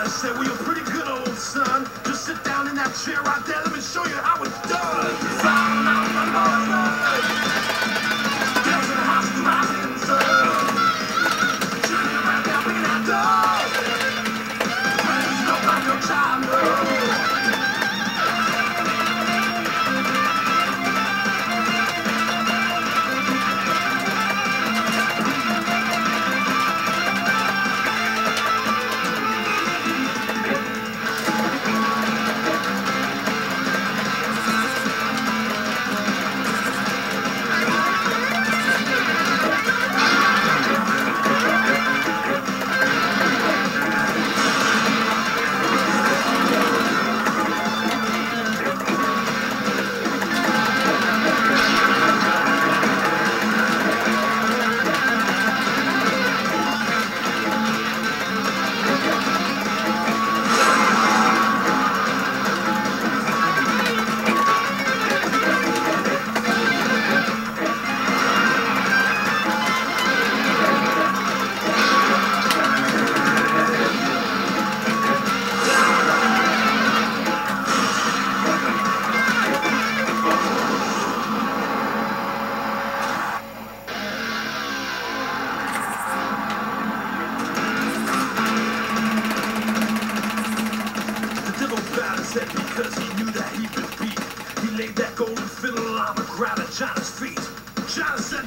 I said, well, you're pretty good, old son. Just sit down in that chair right there. Let me show you how it that he could beat. He laid that golden fiddle on the ground at China's feet. China said,